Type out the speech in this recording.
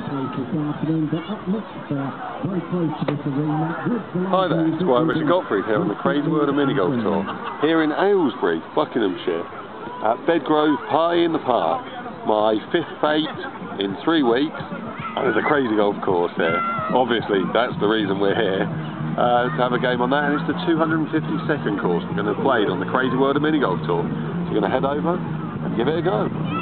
place this afternoon. But up next, uh, very close to this arena, Hi there, it's Squire Richard Gottfried here on the Crazy World of Mini Golf Tour, here in Aylesbury, Buckinghamshire, at Bedgrove Party in the Park. My fifth fete in three weeks, and there's a crazy golf course there. Obviously, that's the reason we're here. Uh, to have a game on that, and it's the 252nd course we're going to play on the Crazy World of Mini Golf Tour. So we're going to head over and give it a go.